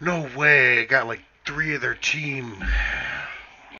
No way. Got like three of their team